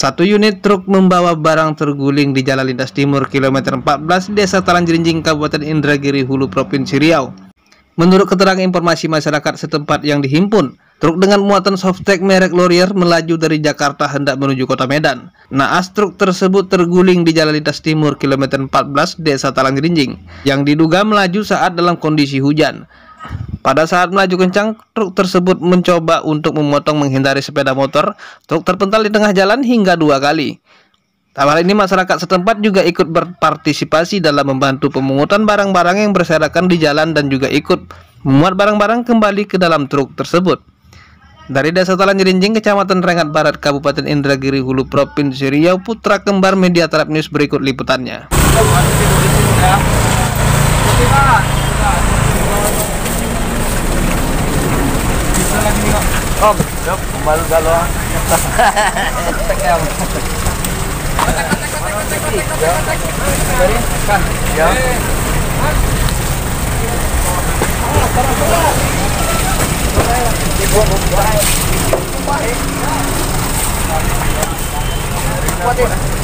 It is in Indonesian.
Satu unit truk membawa barang terguling di Jalan Lintas Timur kilometer 14 Desa Talang Jerinjing Kabupaten Indragiri Hulu Provinsi Riau. Menurut keterangan informasi masyarakat setempat yang dihimpun, truk dengan muatan softtek merek Laurier melaju dari Jakarta hendak menuju kota Medan. Naas truk tersebut terguling di Jalan Lintas Timur kilometer 14 Desa Talang Jerinjing yang diduga melaju saat dalam kondisi hujan. Pada saat melaju kencang, truk tersebut mencoba untuk memotong menghindari sepeda motor. Truk terpental di tengah jalan hingga dua kali. Dalam ini masyarakat setempat juga ikut berpartisipasi dalam membantu pemungutan barang-barang yang berserakan di jalan dan juga ikut memuat barang-barang kembali ke dalam truk tersebut. Dari Desa Talan Jerinjing, Kecamatan Rengat Barat, Kabupaten Indragiri Hulu, Provinsi Riau, Putra Kembar Media Tarap News berikut liputannya. Om, yuk, kembali galau. Ya. Kuatin.